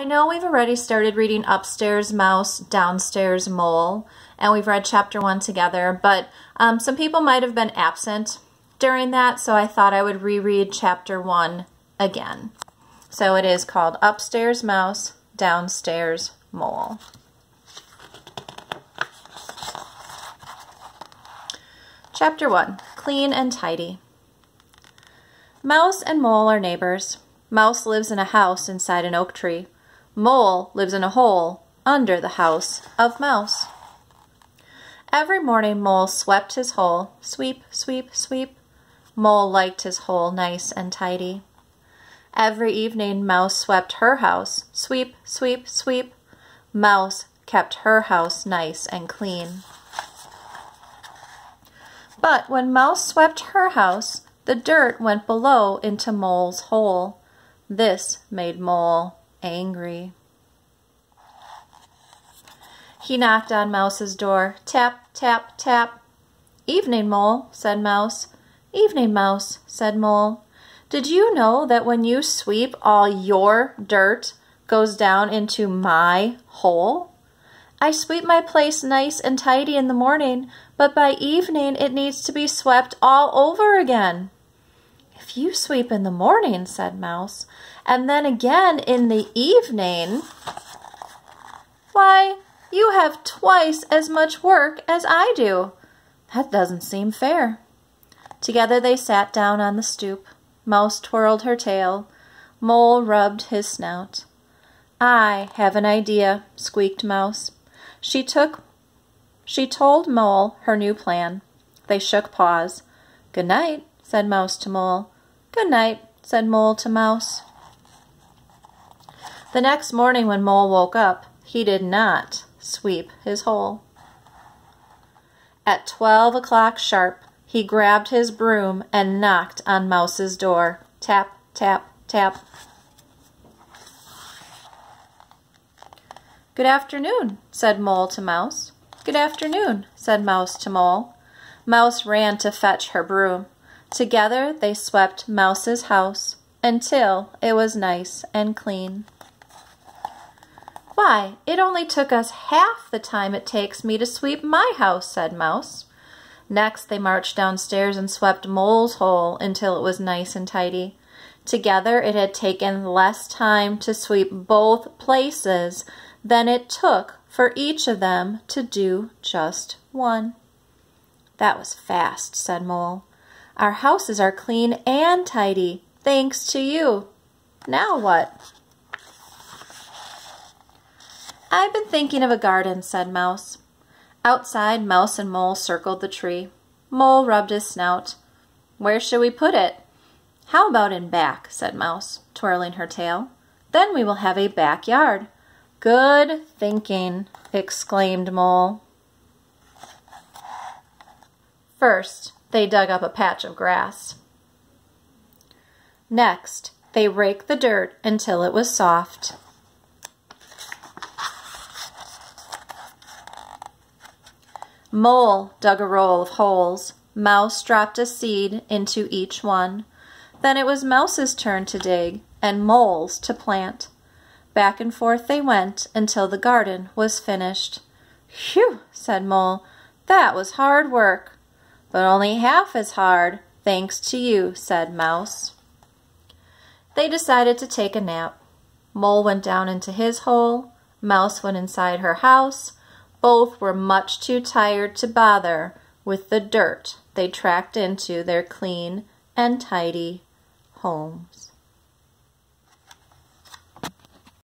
I know we've already started reading Upstairs Mouse, Downstairs Mole, and we've read chapter one together, but um, some people might have been absent during that, so I thought I would reread chapter one again. So it is called Upstairs Mouse, Downstairs Mole. Chapter 1 Clean and Tidy Mouse and Mole are neighbors. Mouse lives in a house inside an oak tree. Mole lives in a hole under the house of Mouse. Every morning Mole swept his hole. Sweep, sweep, sweep. Mole liked his hole nice and tidy. Every evening Mouse swept her house. Sweep, sweep, sweep. Mouse kept her house nice and clean. But when Mouse swept her house, the dirt went below into Mole's hole. This made Mole angry. He knocked on Mouse's door. Tap, tap, tap. Evening, Mole, said Mouse. Evening, Mouse, said Mole. Did you know that when you sweep, all your dirt goes down into my hole? I sweep my place nice and tidy in the morning, but by evening it needs to be swept all over again. If you sweep in the morning, said Mouse, and then again in the evening, why, you have twice as much work as I do. That doesn't seem fair. Together they sat down on the stoop. Mouse twirled her tail. Mole rubbed his snout. I have an idea, squeaked Mouse. She took she told Mole her new plan. They shook paws. Good night, said Mouse to Mole. Good night, said Mole to Mouse. The next morning when Mole woke up, he did not sweep his hole. At twelve o'clock sharp, he grabbed his broom and knocked on Mouse's door. Tap, tap, tap. Good afternoon, said Mole to Mouse. Good afternoon, said Mouse to Mole. Mouse ran to fetch her broom. Together they swept Mouse's house until it was nice and clean. Why, it only took us half the time it takes me to sweep my house, said Mouse. Next they marched downstairs and swept Mole's hole until it was nice and tidy. Together it had taken less time to sweep both places than it took for each of them to do just one. That was fast, said Mole. Our houses are clean and tidy, thanks to you. Now what? I've been thinking of a garden, said Mouse. Outside, Mouse and Mole circled the tree. Mole rubbed his snout. Where shall we put it? How about in back, said Mouse, twirling her tail. Then we will have a backyard. Good thinking, exclaimed Mole. First, they dug up a patch of grass. Next, they raked the dirt until it was soft. Mole dug a row of holes. Mouse dropped a seed into each one. Then it was Mouse's turn to dig and Mole's to plant. Back and forth they went until the garden was finished. Phew, said Mole, that was hard work. But only half as hard, thanks to you, said Mouse. They decided to take a nap. Mole went down into his hole, Mouse went inside her house, both were much too tired to bother with the dirt they tracked into their clean and tidy homes.